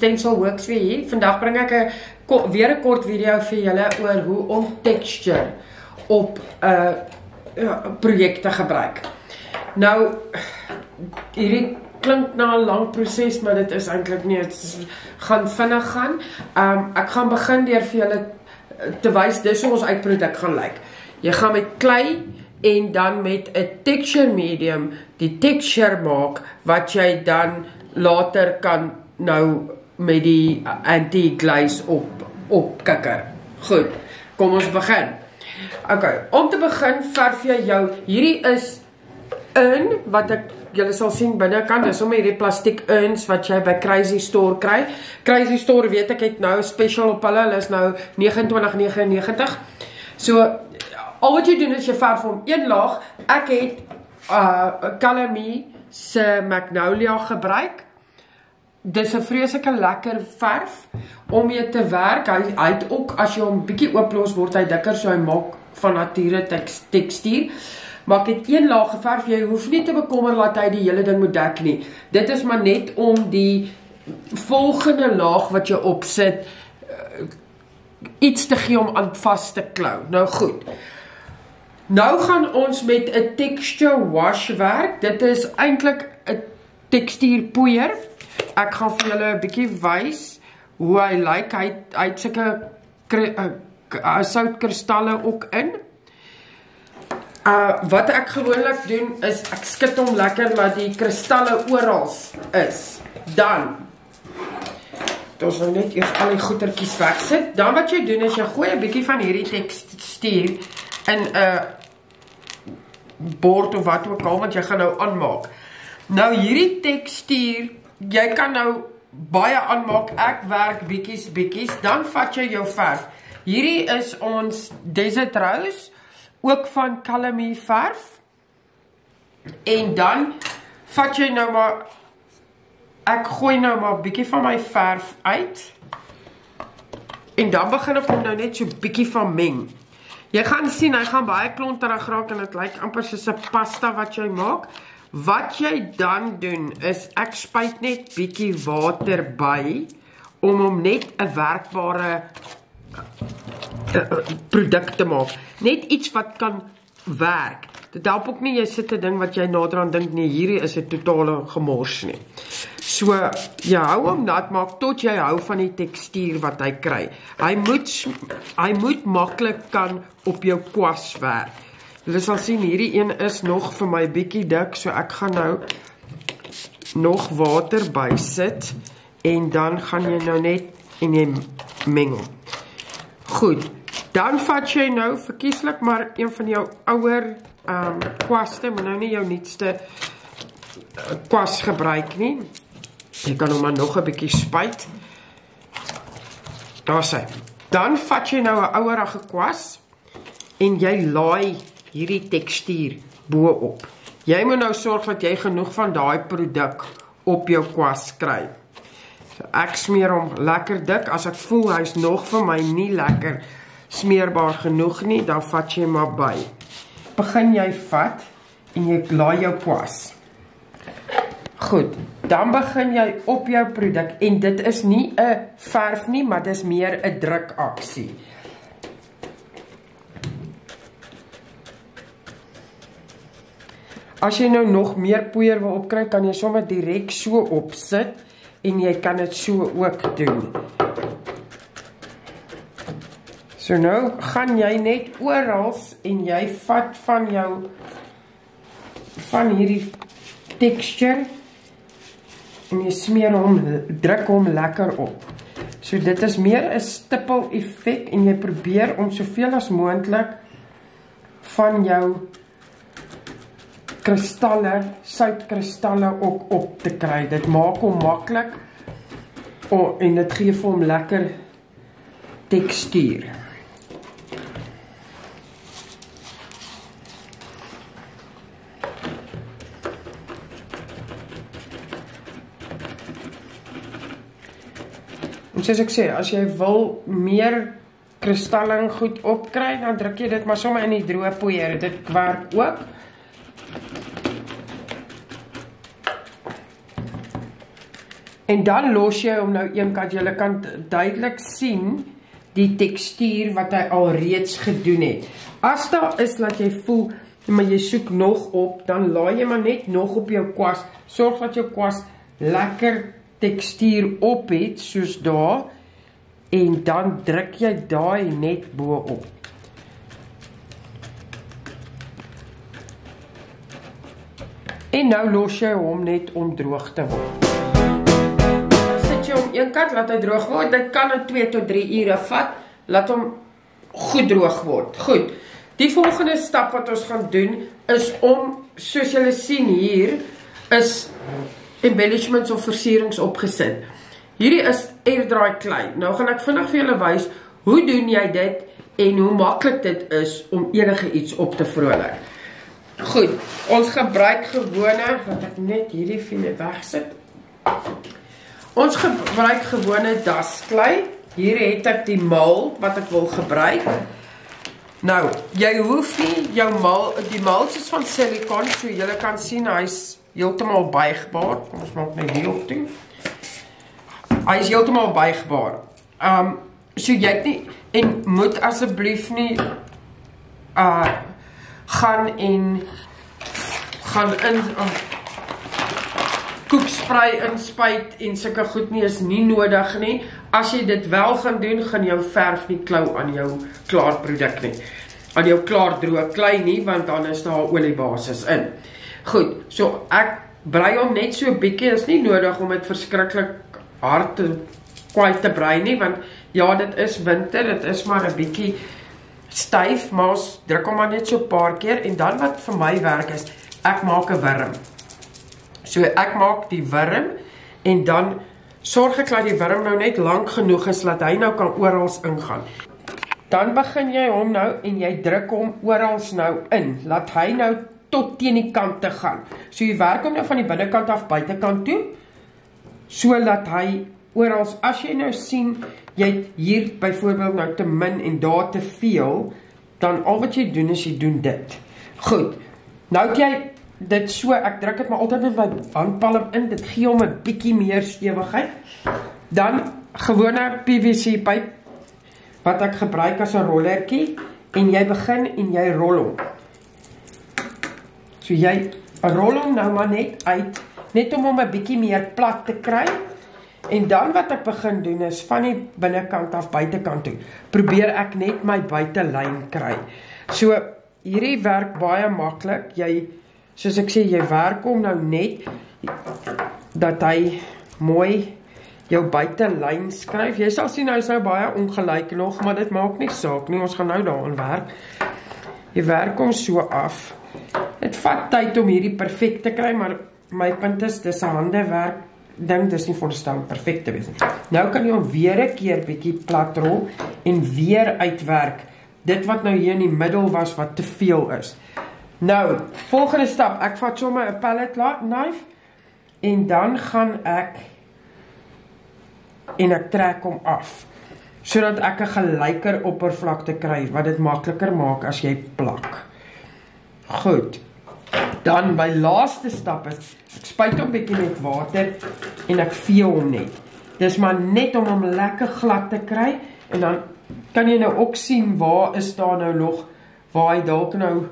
Stencil Works weer hier. Vandag bring ek 'n weer 'n kort video vir julle oor hoe om texture op 'n uh, ja, projek te gebruik. Nou hierdie klink na 'n lang proses, maar dit is eintlik nie, dit gaan vinnig gaan. Um ek gaan begin deur vir julle te wys dis hoe ons uitproduk gaan lyk. Jy gaan met klei en dan met 'n texture medium die texture maak wat jy dan later kan nou met die anti-glaze op op kikker. Goed. Kom ons begin. OK, om te begin verf jy jou hierdie is in wat ek julle sal sien binnekant is om hierdie plastiek urns wat jy by Crazy Store kry. Crazy Store weet ek het nou special op hulle. Hulle is nou 29.99. So al wat jy doen is jy verf hom een laag. Ek het uh Me se Magnolia gebruik. Dis 'n vreeslike lekker verf om mee te werk. Hy hy het ook as jy hom bietjie ooplos word hy dikker so hy maak van nature tekstuur. Maar ek het een laag geverf. Jy hoef nie te bekommer dat hy die hele ding moet dek nie. Dit is maar net om die volgende laag wat jy opsit uh, iets te gee om aan vas te klou. Nou goed. Nou gaan ons met 'n texture wash werk. Dit is eintlik 'n tekstuurpoeier. Ek gaan vir julle 'n bietjie wys hoe hy lyk. Hy hy het sulke uh, soutkristalle ook in. Uh wat ek gewoonlik doen is ek skud hom lekker dat die kristalle oral is. Dan Ons nou net eers al die goetertjies wegsit. Dan wat jy doen is jy gooi 'n bietjie van hierdie tekstuur in 'n uh, bord of wat ook al wat jy gaan nou aanmaak. Nou hierdie tekstuur, jy kan nou baie aanmaak. Ek werk bietjies bietjies, dan vat jy jou verf. Hierdie is ons Desert Rose, ook van Calamy verf. En dan vat jy nou maar ek gooi nou maar bietjie van my verf uit. En dan begin ek hom nou net so bietjie van meng. Jy gaan sien hy gaan baie klonterig raak en dit lyk amper soos 'n pasta wat jy maak. Wat jy dan doen is ek spuit net bietjie water by om hom net 'n werkbare uh, uh, produk te maak. Net iets wat kan werk. Dit help ook nie jy sit 'n ding wat jy nader aan dink nee, hierdie is 'n totale gemors nie. So jy hou hom nat maak tot jy hou van die tekstuur wat hy kry. Hy moet hy moet maklik kan op jou kwas werk. Jy sal sien hierdie een is nog vir my bietjie dik, so ek gaan nou nog water bysit en dan gaan jy nou net en jy meng hom. Goed. Dan vat jy nou verkieslik maar een van jou ouer ehm um, kwaste, maar nou nie jou nuutste uh, kwas gebruik nie. Jy kan hom maar nog 'n bietjie spuit. Daar sê. Dan vat jy nou 'n ouerige kwas en jy laai hierdie tekstuur bo-op. Jy moet nou sorg dat jy genoeg van daai produk op jou kwas kry. So ek smeer hom lekker dik as ek voel hy's nog vir my nie lekker smeerbaar genoeg nie, dan vat jy maar by begin jy vat en jy laai jou kwas. Goed, dan begin jy op jou produk en dit is nie 'n verf nie, maar dis meer 'n drukaksie. As jy nou nog meer poeier wil opkry, kan jy sommer direk so opsit en jy kan dit so ook doen. So nou gaan jy net oral en jy vat van jou van hierdie texture en jy smeer hom druk hom lekker op. So dit is meer 'n stippel effek en jy probeer om soveel as moontlik van jou kristalle, soutkristalle ook op te kry. Dit maak hom maklik oh, en dit gee vir hom lekker tekstuur. En soos ek sê, as jy wil meer kristalling goed opkry, dan druk jy dit maar sommer in die droë poeier. Dit werk ook. En dan los jy hom nou eenkant. Jy kan duidelik sien die tekstuur wat hy al reeds gedoen het. As daar is dat jy voel maar jy soek nog op, dan laai jy maar net nog op jou kwas. Sorg dat jou kwas lekker tekstuur op het soos daar en dan druk jy daai net bo op. En nou los jy hom net om droog te word. Hom eenkant laat hy droog word. Dit kan nou 2 tot 3 ure vat. Laat hom goed droog word. Goed. Die volgende stap wat ons gaan doen is om soos julle sien hier is embellishments of versierings opgesit. Hierdie is airdry klei. Nou gaan ek vinnig vir julle wys hoe doen jy dit en hoe maklik dit is om enige iets op te vrolik. Goed, ons gebruik gewone wat ek net hierdie vir julle wegsit. Ons gebruik gewone dasklei. Hier het ek die mal wat ek wil gebruik. Nou, jy hoef nie jou mal die mal is van silikon, so jy kan sien hy's heeltemal buigbaar. Kom ons maak net hier op toe. Hy is heeltemal buigbaar. Um so jy het nie en moet asseblief nie uh gaan en gaan in uh, koekspray inspuit en sulke goed nie is nie nodig nie. As jy dit wel gaan doen, gaan jou verf nie klou aan jou klaar produk nie. Aan jou klaar droë klei nie, want dan is daar oliebasis in. Goed, so ek brei hom net so bietjie. Dit is nie nodig om dit verskriklik hard te kwai te brei nie, want ja, dit is winter, dit is maar 'n bietjie styf, maar ons druk hom maar net so 'n paar keer en dan wat vir my werk is, ek maak 'n wurm. So ek maak die wurm en dan sorg ek dat die wurm nou net lank genoeg is dat hy nou kan oral ingaan. Dan begin jy hom nou en jy druk hom oral nou in, laat hy nou tot teen die kant te gaan. So jy werk hom nou van die binnekant af buitekant toe sodat hy oral as jy nou sien jy hier byvoorbeeld nou te min en daar te veel, dan al wat jy doen is jy doen dit. Goed. Nou het jy dit so ek druk dit maar altyd met my handpalm in, dit gee hom 'n bietjie meer stewigheid. Dan gewone PVC pyp wat ek gebruik as 'n rollertjie en jy begin en jy rol hom. So jy rol hom nou maar net uit, net om hom 'n bietjie meer plat te kry. En dan wat ek begin doen is van die binnekant af buitekant toe, probeer ek net my buitelyn kry. So hierdie werk baie maklik. Jy soos ek sê, jy werk hom nou net dat hy mooi jou buitelyn skryf. Jy sal sien hy's nou baie ongelyk nog, maar dit maak nie saak nie. Ons gaan nou daaraan werk. Jy werk hom so af. Dit vat tyd om hierdie perfek te kry, maar my punt is dis 'n handewerk ding, dis nie veronderstel perfek te wees. Nou kan jy hom weer 'n keer bietjie plat rol en weer uitwerk. Dit wat nou hier in die middel was wat te veel is. Nou, volgende stap, ek vat sommer 'n pallet knife en dan gaan ek en ek trek hom af sodat ek 'n gelyker oppervlakte kry wat dit makliker maak as jy plak. Goed. Dan my laaste stap is ek spuit hom bietjie met water en ek vee hom net. Dis maar net om hom lekker glad te kry en dan kan jy nou ook sien waar is daar nou nog waar hy dalk nou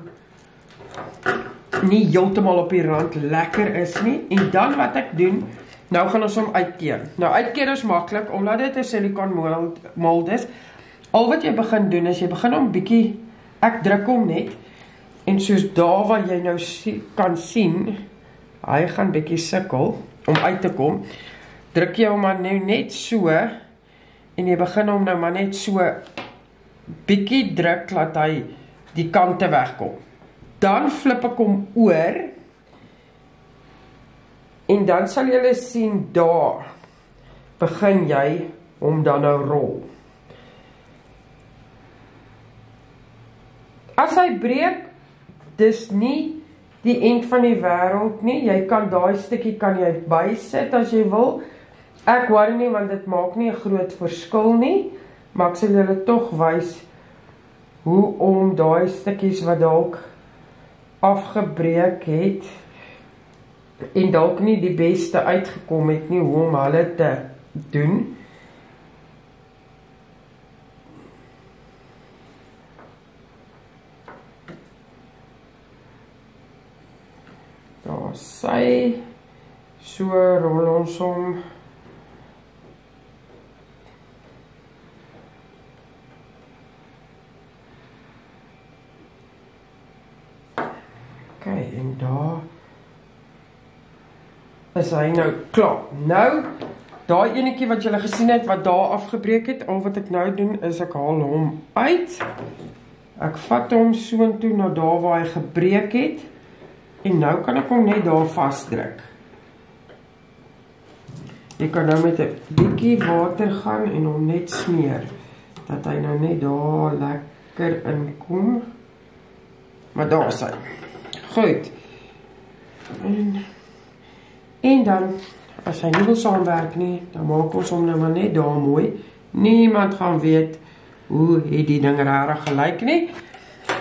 nie heeltemal op die rand lekker is nie en dan wat ek doen nou gaan ons hom uitkeer. Nou uitkeer is maklik omdat dit 'n silikon mold mold is. Al wat jy begin doen is jy begin hom bietjie ek druk hom net En soos daar waar jy nou sien, kan sien, hy gaan bietjie sukkel om uit te kom. Druk jy hom maar nou net so en jy begin hom nou maar net so bietjie druk laat hy die kante wegkom. Dan flip ek hom oor en dan sal jy sien daar begin jy hom dan nou rol. As hy breek dis nie die end van die wêreld nie. Jy kan daai stukkie kan jy bysit as jy wil. Ek worry nie want dit maak nie 'n groot verskil nie, maar ek sal julle tog wys hoe om daai stukkies wat dalk afgebreek het en dalk nie die beste uitgekom het nie hoe om hulle te doen. Daar sy so rol ons hom en daar is hy nou klaar. Nou, daai enetjie wat julle gesien het wat daar afgebreek het, al wat ek nou doen is ek haal hom uit. Ek vat hom soontoe na daar waar hy gebreek het. En nou kan ek hom net daar vasdruk. Jy kan nou met 'n bietjie water gaan en hom net smeer dat hy nou net daar lekker inkom. Maar daar is hy. Goed. En en dan as hy nie wil saamwerk nie, dan maak ons hom nou maar net daar mooi. Niemand gaan weet hoe het die ding regtig gelyk nie.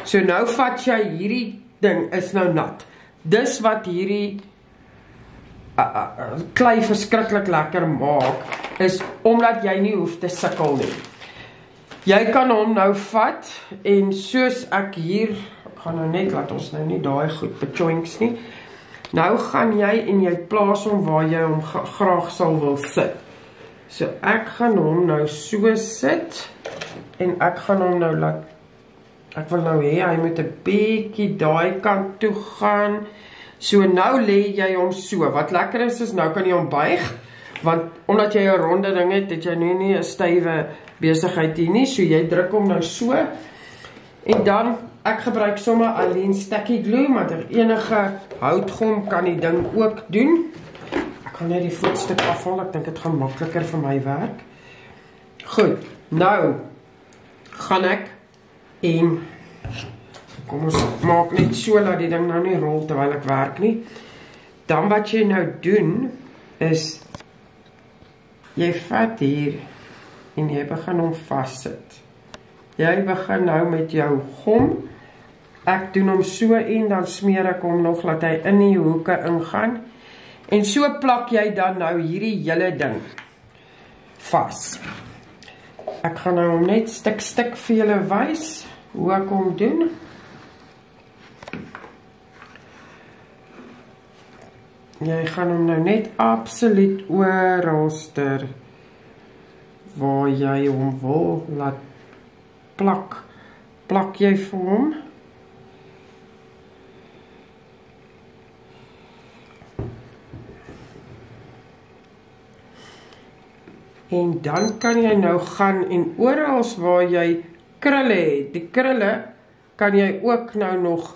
So nou vat jy hierdie ding is nou nat. Dis wat hierdie uh, uh, klei verskriklik lekker maak is omdat jy nie hoef te sukkel nie. Jy kan hom nou vat en soos ek hier gaan nou net laat ons nou nie daai goed bechoinks nie. Nou gaan jy en jy plaas hom waar jy hom graag sal wil sit. So ek gaan hom nou so sit en ek gaan hom nou laat ek wil nou hê hy moet 'n bietjie daai kant toe gaan. So nou lê jy hom so. Wat lekker is is nou kan jy hom buig want omdat jy 'n ronde ding het, het jy nie nie 'n stywe besigheid hier nie. So jy druk hom nou so. En dan Ek gebruik sommer alleen sticky glue, maar ter enige houtgom kan die ding ook doen. Ek gaan net die voetstuk afhaal, ek dink dit gaan makliker vir my werk. Goed, nou gaan ek en kom ons maak net so dat die ding nou nie rol terwyl ek werk nie. Dan wat jy nou doen is jy vat hier en jy begin hom vassit. Jy begin nou met jou gom Ek doen hom so en dan smeer ek hom nog laat hy in die hoeke ingaan. En so plak jy dan nou hierdie hele ding vas. Ek gaan nou hom net stuk stuk vir julle wys hoe ek hom doen. Jy gaan hom nou net absoluut oorrolster waar jy hom wil laat plak. Plak jy vir hom? En dan kan jy nou gaan en oral waar jy krulle het, die krulle kan jy ook nou nog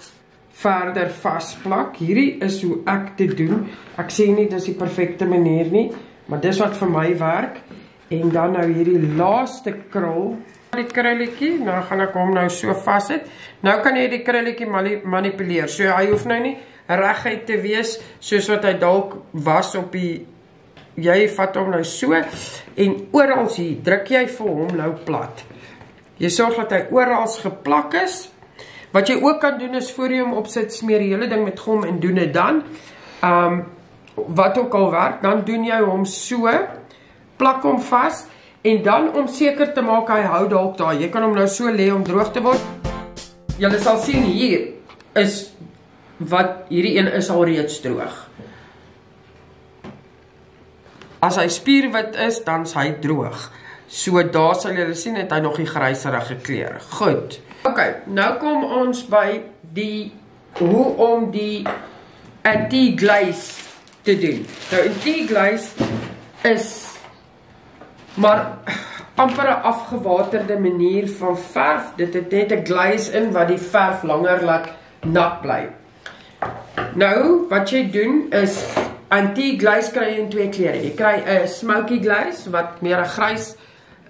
verder vasplak. Hierdie is hoe ek dit doen. Ek sê nie dis die perfekte manier nie, maar dis wat vir my werk. En dan nou hierdie laaste krul, die krulletjie, nou gaan ek hom nou so vassit. Nou kan jy die krulletjie manipuleer. So hy hoef nou nie reguit te wees soos wat hy dalk was op die jy vat hom nou so en oral hier druk jy vir hom nou plat. Jy sorg dat hy oral geplak is. Wat jy ook kan doen is voor jy hom opsit, smeer die hele ding met gom en doen dit dan. Um wat ook al werk, dan doen jy hom so, plak hom vas en dan om seker te maak hy hou dalk daar. Jy kan hom nou so lê om droog te word. Julle sal sien hier is wat hierdie een is al reeds droog. As hy spierwit is, dan is hy droog. So daar sal julle sien het hy nog die gryserige kleur. Goed. OK, nou kom ons by die hoe om die anti-glaze te doen. Nou anti-glaze is maar amper 'n afgewaterde manier van verf. Dit het net 'n glaze in wat die verf langer laat nat bly. Nou, wat jy doen is Antique glaze kry jy in twee kleure. Jy kry 'n smoky glaze wat meer 'n grys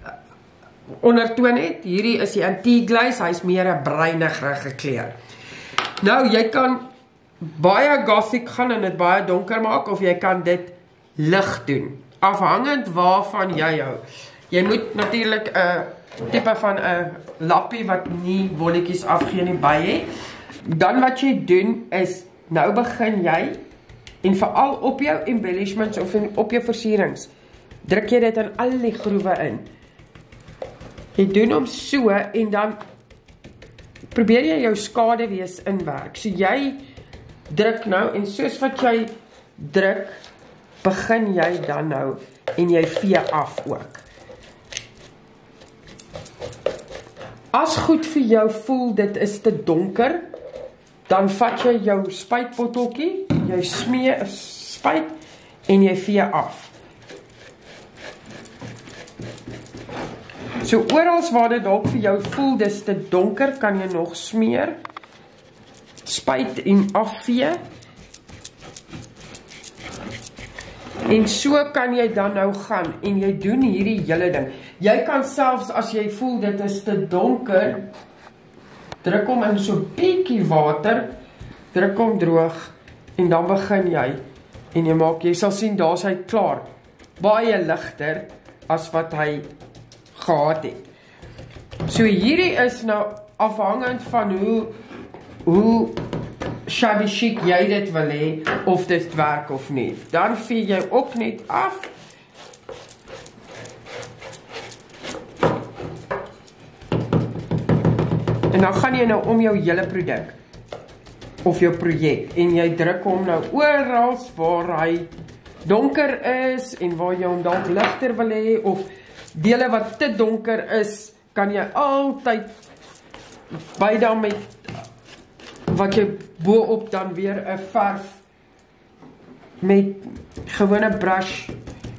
uh, ondertoon het. Hierdie is die antique glaze, hy's meer 'n bruinigere kleur. Nou, jy kan baie gothic gaan en dit baie donker maak of jy kan dit lig doen. Afhangend waarvan jy hou. Jy moet natuurlik 'n uh, tipe van 'n uh, lappie wat nie wolletjies afgee nie by hê. Dan wat jy doen is nou begin jy En veral op jou embellishments of in, op jou versierings, druk jy dit in al die groewe in. Jy doen hom so en dan probeer jy jou skaduwees inwerk. So jy druk nou en soos wat jy druk, begin jy dan nou en jy vee af ook. As goed vir jou voel dit is te donker, dan vat jy jou spuitbotteltjie, jy smee 'n spuit en jy vee af. So oral waar dit dalk vir jou voel dis te donker, kan jy nog smeer, spuit en afvee. En so kan jy dan nou gaan en jy doen hierdie hele ding. Jy kan selfs as jy voel dit is te donker, druk hom in so 'n bietjie water, druk hom droog en dan begin jy en jy maak jy sal sien daar's hy klaar. Baie ligter as wat hy gehad het. So hierdie is nou afhangend van hoe hoe shabby chic jy dit wil hê of dit werk of nie. Dan vee jy ook net af. En dan gaan jy nou om jou hele produk of jou projek en jy druk hom nou oral waar hy donker is en waar jy hom dalk ligter wil hê of dele wat te donker is, kan jy altyd by dan met wat jy bo-op dan weer 'n verf met gewone brush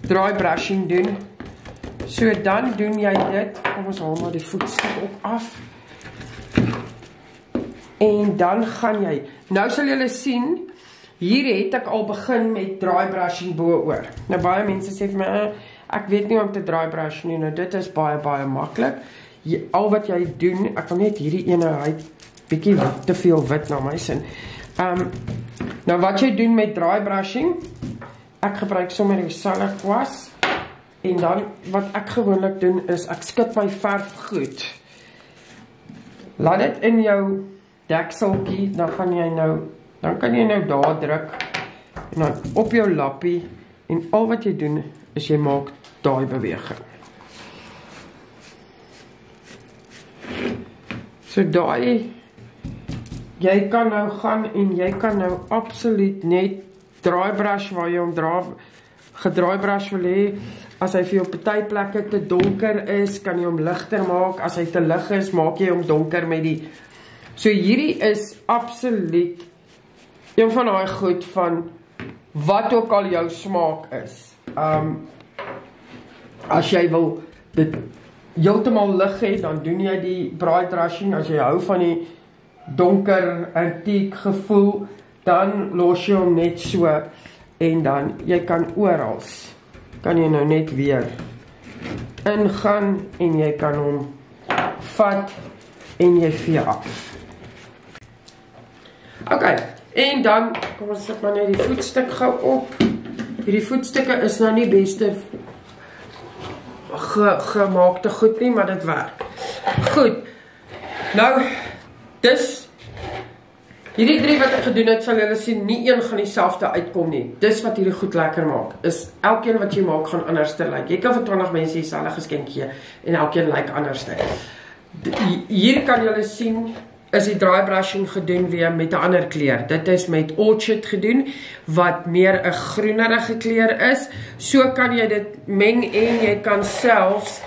dry brushing doen. So dan doen jy dit. Kom ons haal maar die voetstuk op af. En dan gaan jy. Nou sal julle sien hier het ek al begin met dry brushing bo-oor. Nou baie mense sê vir my ah, ek weet nie hoe om te dry brush nie. Nou dit is baie baie maklik. Al wat jy doen, ek wil net hierdie ene hy bietjie te veel wit na my sin. Ehm um, nou wat jy doen met dry brushing? Ek gebruik sommer die solid was en dan wat ek gewoonlik doen is ek skud my verf goed. Laat dit in jou dekseltjie, dan gaan jy nou dan kan jy nou daar druk en dan op jou lappie en al wat jy doen is jy maak daai beweging. So daai jy kan nou gaan en jy kan nou absoluut net draai brush waar jy hom dra gedraai brush wil hê. As hy vir jou party plekke te donker is kan jy hom ligter maak. As hy te lig is maak jy hom donker met die so hierdie is absoluut een van daai goed van wat ook al jou smaak is. Um as jy wil dit heeltemal lig hê dan doen jy die bright brushing. As jy hou van die donker antiek gevoel, dan los jy hom net so en dan jy kan oral kan jy nou net weer ingaan en jy kan hom vat en jy vee af. OK, en dan kom ons sit maar net die voetstuk gou op. Hierdie voetstukke is nou nie beste ge, gemaakte goed nie, maar dit werk. Goed. Nou Dis hierdie drie wat ek gedoen het, sal julle sien nie een gaan dieselfde uitkom nie. Dis wat hierdie goed lekker maak. Is elkeen wat jy maak gaan anders te lyk. Jy kan vir 20 mense dieselfde geskenk gee en elkeen lyk anders te. Hier kan julle sien is die dry brushing gedoen weer met 'n ander kleur. Dit is met orchid gedoen wat meer 'n groenerige kleur is. So kan jy dit meng en jy kan selfs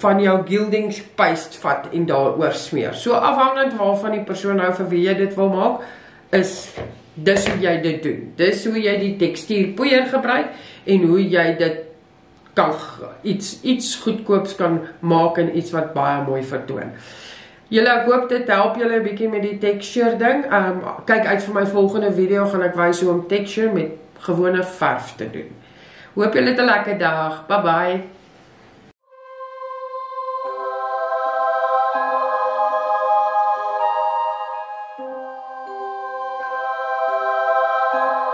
van jou gilding paste vat en daaroor smeer. So afhangend waarvan die persoon nou vir wie jy dit wil maak, is dis hoe jy dit doen. Dis hoe jy die tekstuurpoeier gebruik en hoe jy dit kan iets iets goedkoops kan maak en iets wat baie mooi vertoon. Julle ek hoop dit help julle 'n bietjie met die texture ding. Um kyk uit vir my volgende video gaan ek wys hoe om texture met gewone verf te doen. Hoop julle het 'n lekker dag. Bye bye. Thank.